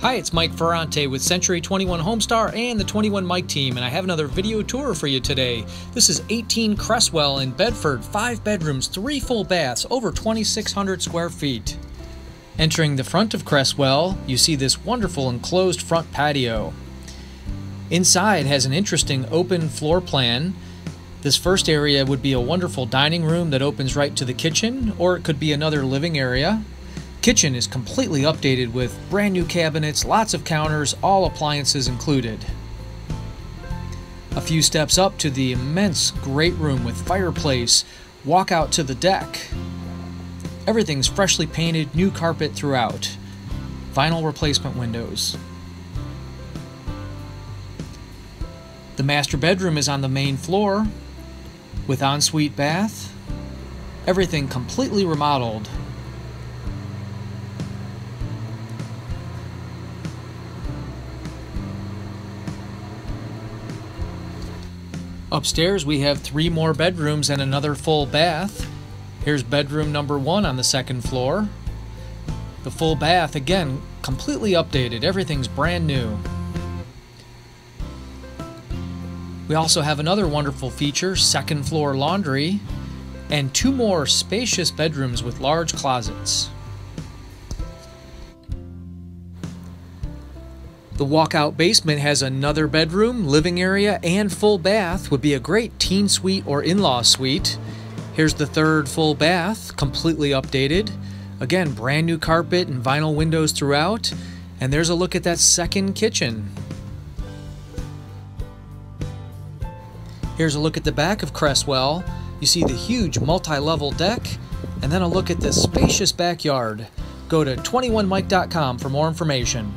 Hi, it's Mike Ferrante with Century 21 Homestar and the 21 Mike team, and I have another video tour for you today. This is 18 Cresswell in Bedford, 5 bedrooms, 3 full baths, over 2,600 square feet. Entering the front of Cresswell, you see this wonderful enclosed front patio. Inside has an interesting open floor plan. This first area would be a wonderful dining room that opens right to the kitchen, or it could be another living area. Kitchen is completely updated with brand new cabinets, lots of counters, all appliances included. A few steps up to the immense great room with fireplace, walk out to the deck. Everything's freshly painted, new carpet throughout. Vinyl replacement windows. The master bedroom is on the main floor with ensuite bath. Everything completely remodeled Upstairs, we have three more bedrooms and another full bath. Here's bedroom number one on the second floor. The full bath, again, completely updated. Everything's brand new. We also have another wonderful feature, second floor laundry, and two more spacious bedrooms with large closets. The walkout basement has another bedroom, living area, and full bath. Would be a great teen suite or in-law suite. Here's the third full bath, completely updated. Again, brand new carpet and vinyl windows throughout. And there's a look at that second kitchen. Here's a look at the back of Cresswell. You see the huge multi-level deck, and then a look at this spacious backyard. Go to 21mike.com for more information.